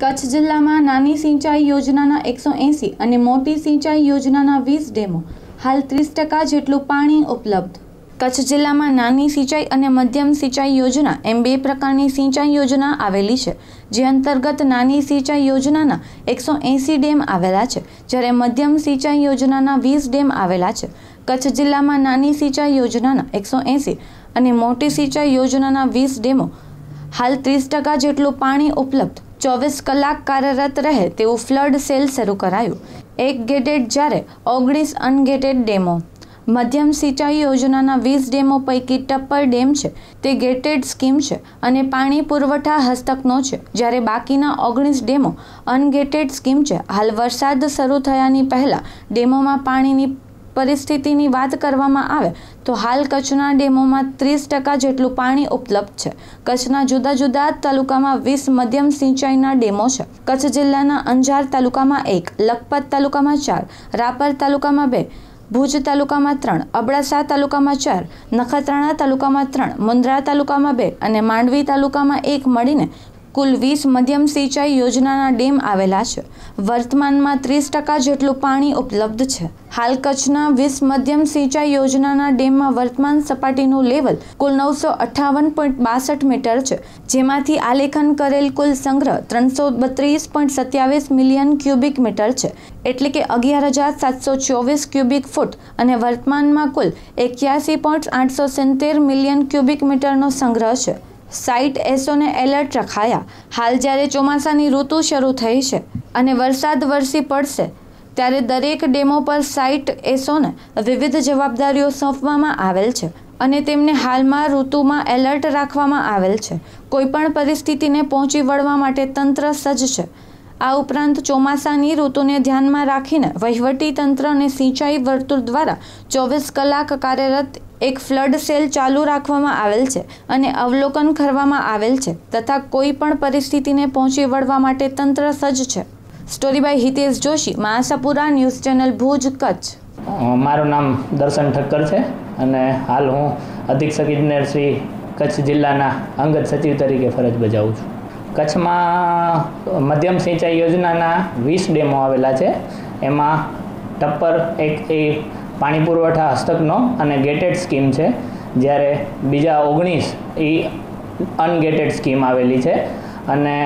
કચ્છ જિલ્લામાં નાની સિંચાઈ યોજનાના એકસો એંસી અને મોટી સિંચાઈ યોજનાના વીસ ડેમો, હાલ ત્રીસ ટકા જેટલું પાણી ઉપલબ્ધ. કચ્છ જિલ્લામાં નાની સિંચાઈ અને મધ્યમ સિંચાઈ યોજના એમ બે પ્રકારની સિંચાઈ યોજના આવેલી છે, જે અંતર્ગત નાની સિંચાઈ યોજનાના એકસો એંસી ડેમ આવેલા છે, જ્યારે મધ્યમ સિંચાઈ યોજનાના વીસ ડેમ આવેલા છે. કચ્છ જિલ્લામાં નાની સિંચાઈ યોજનાના એકસો એંસી અને મોટી સિંચાઈ યોજનાના વીસ ડેમો, હાલ ત્રીસ ટકા જેટલું પાણી ઉપલબ્ધ. ચોવીસ કલાક કાર્યરત રહે તેવું ફ્લડ સેલ શરૂ કરાયું. એક ગેટેડ જ્યારે ઓગણીસ અનગેટેડ ડેમો. મધ્યમ સિંચાઈ યોજનાના વીસ ડેમો પૈકી ટપ્પર ડેમ છે. તે ગેટેડ સ્કીમ છે અને પાણી પુરવઠા હસ્તકનો છે. જ્યારે બાકીના ઓગણીસ ડેમો અનગેટેડ સ્કીમ છે. હાલ વરસાદ શરૂ થયાની પહેલાં ડેમોમાં પાણીની પરિસ્થિતિની વાત કરવામાં આવે, તો હાલ કચ્છના ડેમોમાં ત્રીસ ટકા જેટલું પાણી ઉપલબ્ધ છે. કચ્છના જુદા જુદા તાલુકામાં વીસ મધ્યમ સિંચાઈના ડેમો છે. કચ્છ જિલ્લાના અંજાર તાલુકામાં એક, લખપત તાલુકામાં ચાર, રાપર તાલુકામાં બે, ભુજ તાલુકામાં ત્રણ, અબડાસા તાલુકામાં ચાર, નખત્રાણા તાલુકામાં ત્રણ, મુન્દ્રા તાલુકામાં બે અને માંડવી તાલુકામાં એક મળીને કુલ વીસ મધ્યમ સિંચાઈ યોજનાના ડેમ આવેલા છે. વર્તમાનમાં ત્રીસ ટકા જેટલું પાણી ઉપલબ્ધ છે. હાલ કચ્છના વીસ મધ્યમ સિંચાઈ યોજનાના ડેમમાં વર્તમાન સપાટીનું લેવલ કુલ નવસો અઠ્ઠાવન પોઈન્ટ બાસઠ મીટર છે. જેમાંથી આલેખન કરેલ કુલ સંગ્રહ ત્રણસો બત્રીસ પોઈન્ટ સત્યાવીસ મિલિયન ક્યુબિક મીટર છે. એટલે કે અગિયાર હજાર સાતસો ચોવીસ ક્યુબિક ફૂટ અને વર્તમાનમાં કુલ એક્યાસી પોઈન્ટ આઠસો સિત્તેર મિલિયન ક્યુબિક મીટરનો સંગ્રહ છે. સાઇટ એસોને એલર્ટ રખાયા. હાલ જ્યારે ચોમાસાની ઋતુ શરૂ થઈ છે અને વરસાદ વરસી પડશે, ત્યારે દરેક ડેમો પર સાઇટ એસોને વિવિધ જવાબદારીઓ સોંપવામાં આવેલ છે અને તેમને હાલમાં ઋતુમાં એલર્ટ રાખવામાં આવેલ છે. કોઈપણ પરિસ્થિતિને પહોંચી વળવા માટે તંત્ર સજ્જ છે. આ ઉપરાંત ચોમાસાની ઋતુને ધ્યાનમાં રાખીને વહીવટી તંત્ર અને સિંચાઈ વર્તુળ દ્વારા ચોવીસ કલાક કાર્યરત એક ફ્લડ સેલ ચાલુ રાખવામાં આવેલ છે અને અવલોકન કરવામાં આવેલ છે તથા કોઈ પણ પરિસ્થિતિને પહોંચી વળવા માટે તંત્ર સજ્જ છે. Story by Hitesh Joshi Masapura news channel Bhuj, Kutch. મારું નામ દર્શન ઠક્કર છે અને હાલ હું અધિક્ષક ઇજનેર શ્રી કચ્છ જિલ્લાના અંગત સચિવ તરીકે ફરજ બજાવું છું. કચ્છમાં મધ્યમ સિંચાઈ યોજનાના વીસ ડેમો આવેલા છે. એમાં ટપ્પર એક એ પાણી પુરવઠા હસ્તકનો અને ગેટેડ સ્કીમ છે. જ્યારે બીજા ઓગણીસ એ અનગેટેડ સ્કીમ આવેલી છે. અને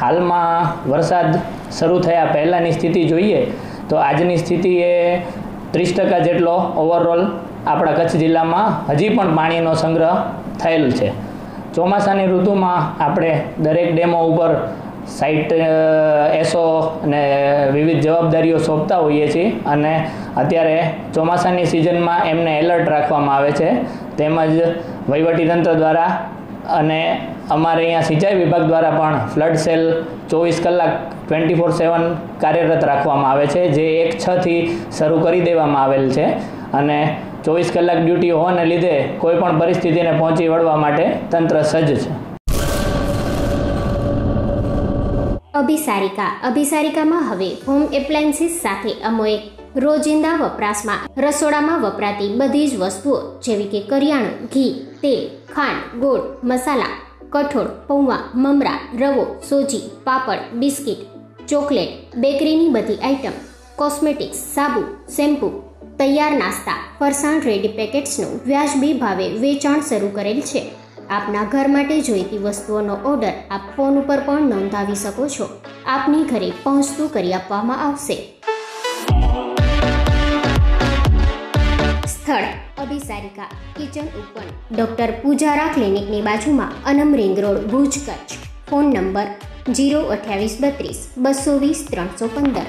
હાલમાં વરસાદ શરૂ થયા પહેલાંની સ્થિતિ જોઈએ તો આજની સ્થિતિ એ ત્રીસ ટકા જેટલો ઓવરઓલ આપણા કચ્છ જિલ્લામાં હજી પણ પાણીનો સંગ્રહ થયેલ છે. ચોમાસાની ઋતુમાં આપણે દરેક ડેમો ઉપર સાઇટ એસો અને વિવિધ જવાબદારીઓ સોંપતા હોઈએ છીએ અને અત્યારે ચોમાસાની સિઝનમાં એમને એલર્ટ રાખવામાં આવે છે. તેમજ વહીવટીતંત્ર દ્વારા અને અમારે અહીંયા સિંચાઈ વિભાગ દ્વારા પણ ફ્લડ સેલ ચોવીસ કલાક ટ્વેન્ટી ફોર સેવન કાર્યરત રાખવામાં આવે છે, જે એક છથી શરૂ કરી દેવામાં આવેલ છે. અને ચોવીસ કલાક ડ્યુટી હોવાને લીધે કોઈ પણ પરિસ્થિતિને પહોંચી વળવા માટે તંત્ર સજ્જ છે. અભિસારિકા. અભિસારિકામાં હવે હોમ એપ્લાયન્સીસ સાથે અમોએ રોજિંદા વપરાશમાં, રસોડામાં વપરાતી બધી જ વસ્તુઓ જેવી કે કરિયાણું, ઘી, તેલ, ખાંડ, ગોળ, મસાલા, કઠોળ, પૌવા, મમરા, રવો, સોજી, પાપડ, બિસ્કિટ, ચોકલેટ, બેકરીની બધી આઇટમ, કોસ્મેટિક્સ, સાબુ, શેમ્પૂ, તૈયાર નાસ્તા, ફરસાણ રેડી પેકેટ્સનું વ્યાજબી ભાવે વેચાણ શરૂ કરેલ છે. આપના ઘર માટે જોઈતી વસ્તુઓનો ઓર્ડર આપ ફોન ઉપર પણ નોંધાવી શકો છો. આપની ઘરે પહોંચતું કરી આપવામાં આવશે. સ્થળ, અભિસારિકા, કિચન ઉપર ડોક્ટર પૂજારા ક્લિનિકની બાજુમાં Anam ring road, Bhuj Kutch. Phone number zero અઠ્યાવીસ બત્રીસ, બસો વીસ, ત્રણસો પંદર.